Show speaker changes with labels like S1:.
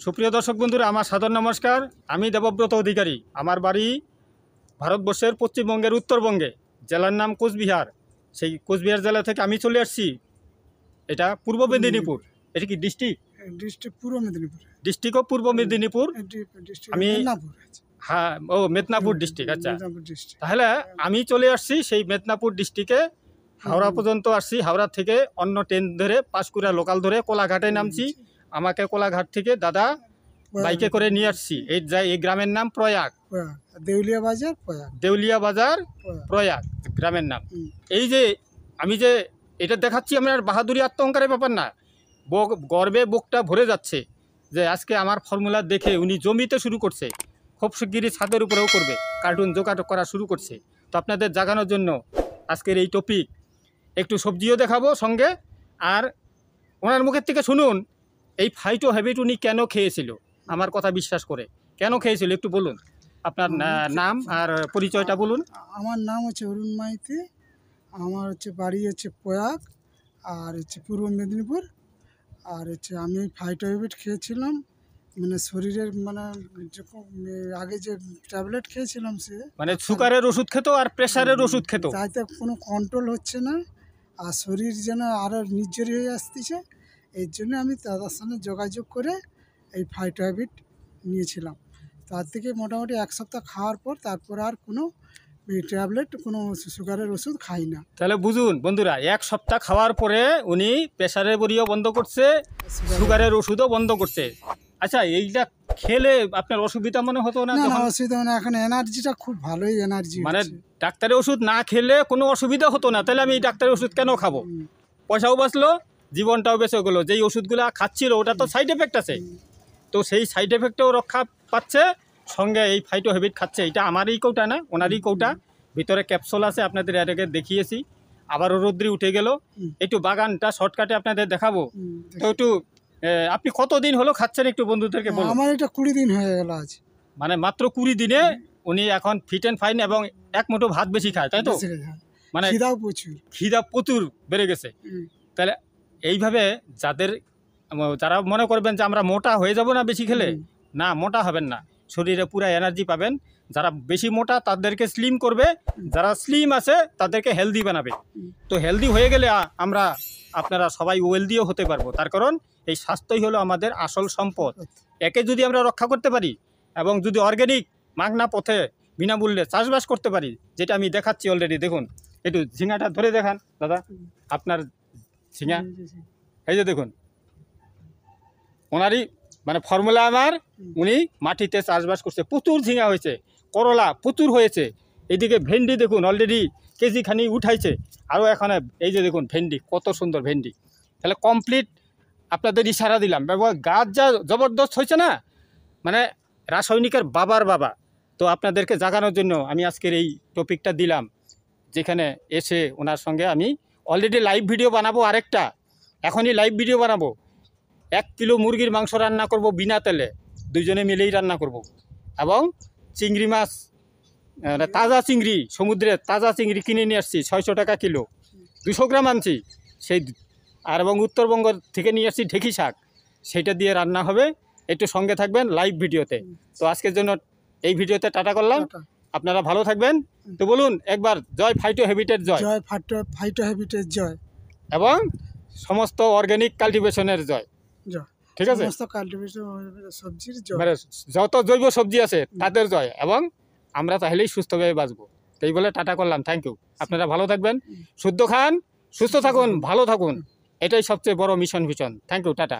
S1: সুপ্রিয় দর্শক বন্ধুরা আমার সাদর নমস্কার। আমি দেবব্রত অধিকারী। আমার বাড়ি ভারতবর্ষের পশ্চিমবঙ্গের উত্তরবঙ্গে। জেলার নাম কোচবিহার। সেই কোচবিহার জেলা থেকে আমি চলে আসছি। এটা পূর্ব মেদিনীপুর। এটা কি district?
S2: District Purba Medinipur.
S1: District of পূর্ব মেদিনীপুর? আমি- হ্যাঁ ও মেদিনীপুর ডিস্ট্রিক্ট আচ্ছা। তাহলে আমি চলে আসছি সেই মেদিনীপুর ডিস্ট্রিক্টে। হাওড়া পর্যন্ত আসছি। হাওড়া থেকে অন্য ট্রেন ধরে পাঁশকুড়া লোকাল ধরে কোলাঘাটে নামছি। আমাকে কোলাঘাট থেকে দাদা বাইকে করে নিয়ে আসছি। এই যা এই গ্রামের নাম প্রয়াগ।
S2: দেউলিয়া বাজার প্রয়াগ।
S1: দেউলিয়া বাজার
S2: প্রয়াগ।
S1: গ্রামের নাম। এই যে আমি যে এটা দেখাচ্ছি আমার বাহাদুরি আত্মহংকারের ব্যাপার না। বক গর্বে বুকটা ভরে যাচ্ছে যে আজকে আমার ফর্মুলা দেখে উনি জমিতে শুরু করছে। খুব শিগগিরই ছাদের উপরেও করবে। কার্টুন জোগাড় করা শুরু করছে। তো আপনাদের জাগানোর জন্য আজকের এই টপিক একটু সবজিও দেখাবো সঙ্গে। আর ওনার মুখের থেকে শুনুন। এই ফাইটো হ্যাবিট উনি কেন খেয়েছিল? আমার কথা বিশ্বাস করে। কেন খেয়েছিল? একটু বলুন। আপনার নাম আর পরিচয়টা বলুন।
S2: আমার নাম হচ্ছে অরুণ মাইতি। আমার হচ্ছে বাড়ি হচ্ছে প্রয়াগ আর হচ্ছে পূর্ব মেদিনীপুর। আর হচ্ছে আমি ফাইটোহেবিট খেয়েছিলাম। মানে শরীরের মানে যখন আগে যে ট্যাবলেট খেয়েছিলাম সে
S1: মানে সুগারের ওষুধ খেত আর প্রেশারের ওষুধ খেত।
S2: তাইতে কোনো কন্ট্রোল হচ্ছে না। আর শরীর যেন আরও নির্জরি হয়ে আসতেছে। এই জন্য আমি দাদার সঙ্গে যোগাযোগ করে এই ফাইটো হ্যাবিট নিয়েছিলাম। তার থেকে মোটামুটি এক সপ্তাহ খাওয়ার পর তারপর আর কোনো ট্যাবলেট কোনো সুগারের ওষুধ খাই না।
S1: তাহলে বুঝুন বন্ধুরা এক সপ্তাহ খাওয়ার পরে উনি প্রেশারের বড়িও বন্ধ করছে সুগারের ওষুধও বন্ধ করছে। আচ্ছা এইটা খেলে আপনার অসুবিধা মনে হতো না
S2: না অসুবিধা মানে এখন এনার্জিটা খুব ভালোই এনার্জি
S1: মানে ডাক্তারের ওষুধ না খেলে কোনো অসুবিধা হতো না তাহলে আমি ডাক্তারের ওষুধ কেন খাব? পয়সাও বাঁচলো জীবনটাও বেঁচে গেলো যেই ওষুধগুলো খাচ্ছিল ওটা তো সাইড এফেক্ট আছে। তো সেই সাইড এফেক্টেও রক্ষা পাচ্ছে সঙ্গে এই ফাইটো হ্যাবিট খাচ্ছে। এটা আমারই কৌটা না ওনারই কৌটা। ভিতরে ক্যাপসুল আছে আপনাদের এর আগে দেখিয়েছি। আবারও রৌদ্রি উঠে গেল। একটু বাগানটা শর্টকাটে আপনাদের দেখাবো। তো একটু আপনি কতদিন হলো খাচ্ছেন একটু বন্ধুদেরকে বলুন?
S2: আমার এটা কুড়ি দিন হয়ে গেল আজ।
S1: মানে মাত্র কুড়ি দিনে উনি এখন ফিট অ্যান্ড ফাইন এবং এক মুঠো ভাত বেশি খায় তাই তো? মানে
S2: খিদাও প্রচুর।
S1: খিদা প্রচুর বেড়ে গেছে। তাহলে এইভাবে যাদের যারা মনে করবেন যে আমরা মোটা হয়ে যাব না বেশি খেলে না মোটা হবেন না। শরীরে পুরো এনার্জি পাবেন। যারা বেশি মোটা তাদেরকে স্লিম করবে। যারা স্লিম আছে তাদেরকে হেলদি বানাবে। তো হেলদি হয়ে গেলে আমরা আপনারা সবাই ওয়েলদিও হতে পারব। তার কারণ এই স্বাস্থ্যই হলো আমাদের আসল সম্পদ। একে যদি আমরা রক্ষা করতে পারি এবং যদি অর্গ্যানিক মাগনা পথে বিনামূল্যে চাষবাস করতে পারি যেটা আমি দেখাচ্ছি অলরেডি দেখুন। একটু ঝিঙাটা ধরে দেখান দাদা। আপনার ঝিঙা এই যে দেখুন ওনারই মানে ফর্মুলা আমার উনি মাটিতে চাষবাস করছে। প্রচুর ঝিঙা হয়েছে করলা প্রচুর হয়েছে। এদিকে ভেন্ডি দেখুন অলরেডি কেজি খানি উঠাইছে। আরও এখানে এই যে দেখুন ভেন্ডি কত সুন্দর ভেন্ডি। তাহলে কমপ্লিট আপনাদের ইশারা দিলাম। গাছ যা জবরদস্ত হয়েছে না মানে রাসায়নিকের বাবার বাবা। তো আপনাদেরকে জাগানোর জন্য আমি আজকের এই টপিকটা দিলাম যেখানে এসে ওনার সঙ্গে আমি অলরেডি লাইভ ভিডিও বানাবো আরেকটা। এখনই লাইভ ভিডিও বানাবো। এক কিলো মুরগির মাংস রান্না করব বিনা তেলে। দুজনে মিলেই রান্না করব। এবং চিংড়ি মাছ আহ, তাজা চিংড়ি সমুদ্রে তাজা চিংড়ি কিনে নিয়ে আসছি ছয়শো টাকা কিলো। দুশো গ্রাম আনছি। সেই আর এবং উত্তরবঙ্গ থেকে নিয়ে আসছি ঢেকি শাক। সেইটা দিয়ে রান্না হবে। একটু সঙ্গে থাকবেন লাইভ ভিডিওতে তো। আজকের জন্য এই ভিডিওতে টাটা করলাম। আপনারা ভালো থাকবেন। তো বলুন একবার জয় ফাইটো হ্যাবিটের জয়।
S2: জয় ফাইটো ফাইটো হ্যাবিটের জয়।
S1: এবং সমস্ত অর্গ্যানিক কাল্টিভেশনের জয়।
S2: জয়।
S1: ঠিক আছে?
S2: সমস্ত কাল্টিভেশন সবজির জয়।
S1: মানে যত জৈব সবজি আছে তাদের জয়। এবং আমরা তাহলেই সুস্থভাবে বাঁচবো। এই বলে টাটা করলাম। থ্যাংক ইউ আপনারা ভালো থাকবেন। শুদ্ধ খান সুস্থ থাকুন ভালো থাকুন। এটাই সবচেয়ে বড় mission vision thank you tata